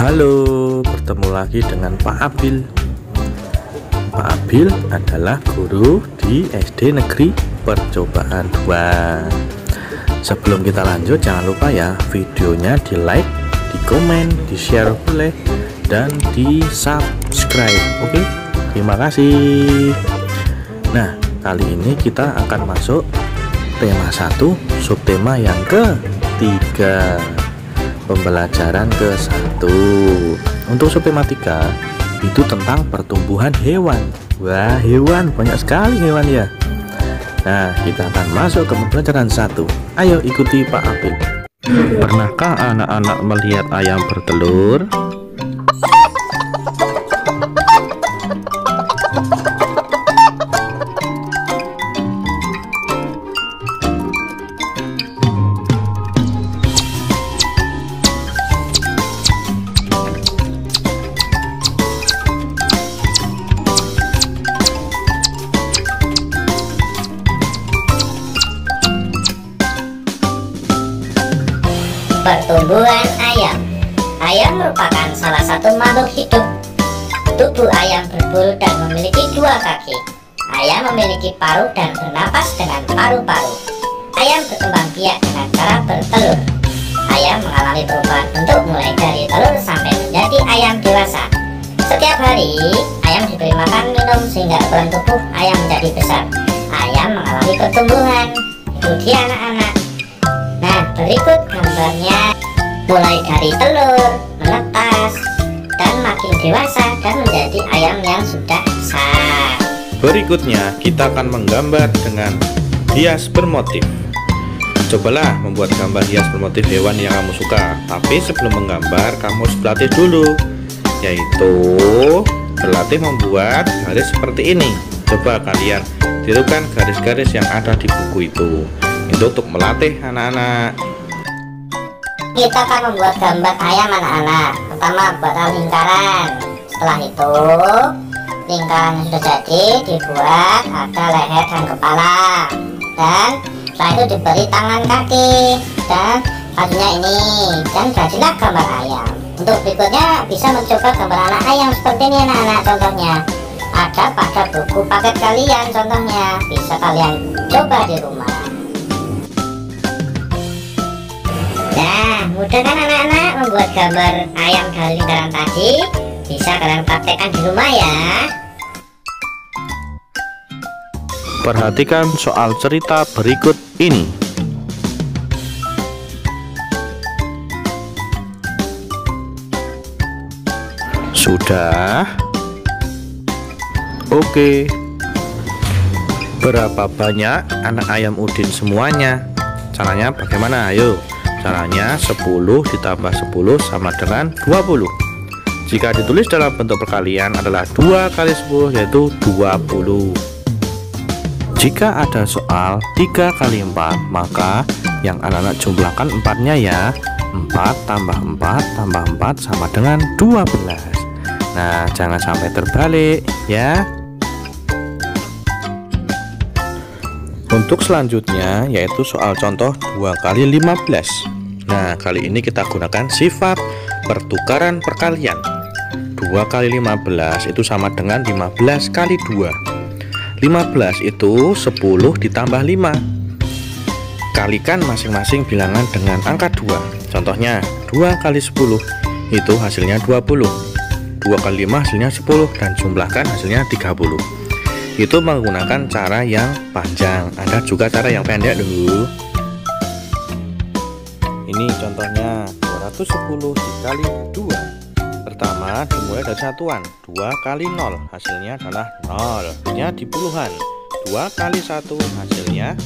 Halo, bertemu lagi dengan Pak Abil. Pak Abil adalah guru di SD Negeri Percobaan 2. Sebelum kita lanjut, jangan lupa ya videonya di like, di komen, di share boleh, dan di subscribe. Oke, terima kasih. Nah, kali ini kita akan masuk tema 1, subtema yang ketiga pembelajaran ke satu. Untuk subtematika itu tentang pertumbuhan hewan. Wah hewan banyak sekali hewan ya. Nah kita akan masuk ke pembelajaran satu. Ayo ikuti Pak Apil pernahkah anak-anak melihat ayam bertelur Pertumbuhan ayam. Ayam merupakan salah satu makhluk hidup. Tubuh ayam berbulu dan memiliki dua kaki. Ayam memiliki paruh dan bernapas dengan paru-paru. Ayam berkembang biak dengan cara bertelur. Ayam mengalami perubahan bentuk mulai dari telur sampai menjadi ayam dewasa. Setiap hari, ayam diberi makan minum sehingga ukuran tubuh ayam menjadi besar. Ayam mengalami pertumbuhan. Itu dia anak-anak. Nah, berikut mulai dari telur, menetas, dan makin dewasa dan menjadi ayam yang sudah besar. berikutnya kita akan menggambar dengan hias bermotif. Cobalah membuat gambar hias bermotif hewan yang kamu suka Tapi sebelum menggambar kamu harus berlatih dulu Yaitu berlatih membuat garis seperti ini. Coba kalian tirukan garis-garis yang ada di buku itu. Itu untuk melatih anak-anak Kita akan membuat gambar ayam anak-anak. Pertama buat lingkaran. Setelah itu, lingkaran yang sudah jadi dibuat ada leher dan kepala. Dan setelah itu diberi tangan kaki dan bajunya ini dan jadilah gambar ayam. Untuk berikutnya bisa mencoba gambar anak ayam seperti ini anak-anak contohnya. Ada pada buku paket kalian contohnya bisa kalian coba di rumah. Nah, mudah kan anak-anak membuat gambar ayam lingkaran tadi? Bisa kalian praktekkan di rumah ya. Perhatikan soal cerita berikut ini Sudah Oke Berapa banyak anak ayam Udin semuanya? Caranya bagaimana? Ayo Caranya 10 ditambah 10 sama dengan 20 Jika ditulis dalam bentuk perkalian adalah 2 kali 10 yaitu 20 jika ada soal 3 kali 4 maka yang anak-anak jumlahkan 4 nya ya. 4 tambah 4 tambah 4 sama dengan 12 Nah jangan sampai terbalik ya Untuk selanjutnya yaitu soal contoh 2 kali 15 Nah kali ini kita gunakan sifat pertukaran perkalian. 2 kali 15 itu sama dengan 15 kali 2 15 itu 10 ditambah 5 Kalikan masing-masing bilangan dengan angka 2 Contohnya 2 kali 10 itu hasilnya 20 2 kali 5 hasilnya 10 dan jumlahkan hasilnya 30 Itu menggunakan cara yang panjang. Ada juga cara yang pendek dulu Ini contohnya 210 dikali 2 Pertama dimulai dari satuan 2 kali 0 hasilnya adalah 0 Nya di puluhan. 2 kali 1 hasilnya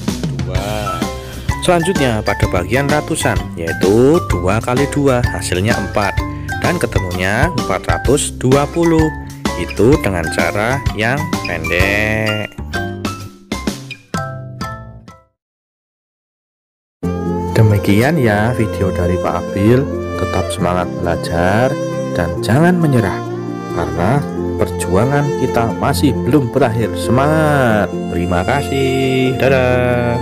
2 Selanjutnya pada bagian ratusan yaitu 2 kali 2 hasilnya 4 Dan ketemunya 420 Itu dengan cara yang pendek Demikian ya video dari Pak Abil Tetap semangat belajar dan jangan menyerah karena perjuangan kita masih belum berakhir. Semangat! Terima kasih. Dadah.